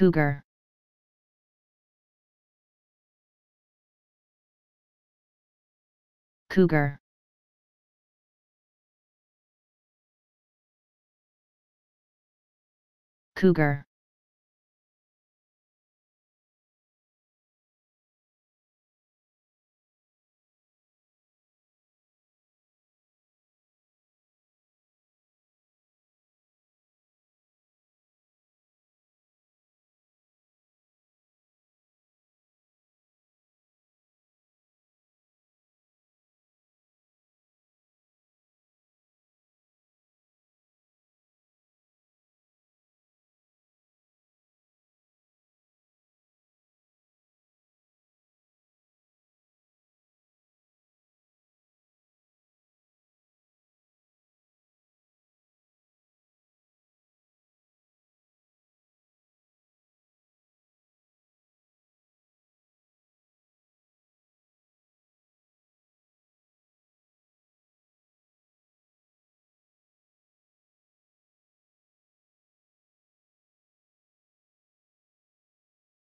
cougar. Cougar. Cougar.